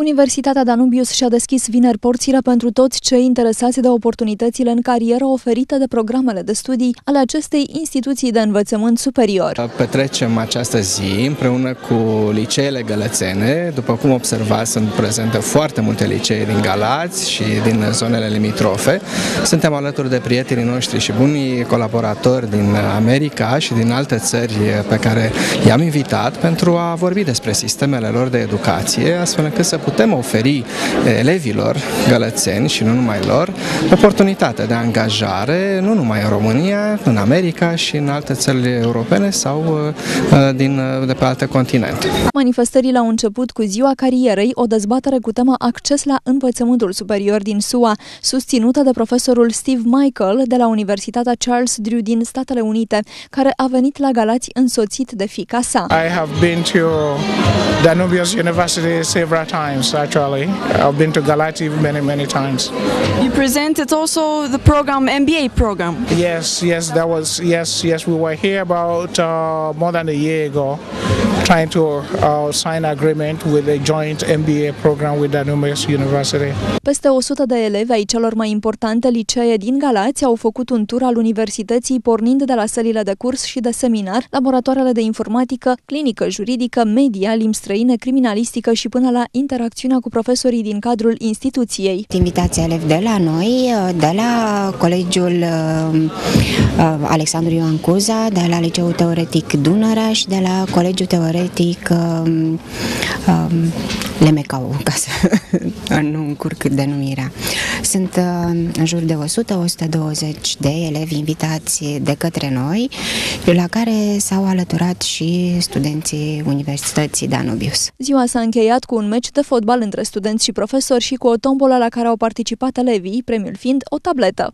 Universitatea Danubius și-a deschis vineri porțile pentru toți cei interesați de oportunitățile în carieră oferite de programele de studii ale acestei instituții de învățământ superior. Petrecem această zi împreună cu liceele gălățene. După cum observați, sunt prezente foarte multe licee din Galați și din zonele limitrofe. Suntem alături de prietenii noștri și bunii colaboratori din America și din alte țări pe care i-am invitat pentru a vorbi despre sistemele lor de educație, astfel încât să putem oferi elevilor gălățeni și nu numai lor oportunitatea de angajare, nu numai în România, în America și în alte țări europene sau uh, din, uh, de pe alte continente. Manifestările au început cu ziua carierei, o dezbatere cu tema acces la învățământul superior din SUA, susținută de profesorul Steve Michael de la Universitatea Charles Drew din Statele Unite, care a venit la Galați însoțit de fica sa. I have been to Danubius University several times times actually. I've been to Galati many, many times. You presented also the program, MBA program. Yes, yes, that was, yes, yes, we were here about uh, more than a year ago trying to uh, sign agreement with a joint MBA program with Danubius University. Peste 100 de elevi ai celor mai importante licee din Galați au făcut un tur al universității pornind de la sălile de curs și de seminar, laboratoarele de informatică, clinică, juridică, media, limbi străine, criminalistică și până la interacțiunea cu profesorii din cadrul instituției. Invitația elevi de la noi, de la Colegiul uh, uh, Alexandru Ioan Cuza, de la Liceul Teoretic Dunărea și de la Colegiul Teoretic um, um, Lemecau, ca să nu încurc denumirea. Sunt uh, în jur de 100-120 de elevi invitați de către noi, la care s-au alăturat și studenții Universității Danubius. Ziua s-a încheiat cu un meci de fotbal între studenți și profesori și cu o tombolă la care au participat elevii, premiul fiind o tabletă.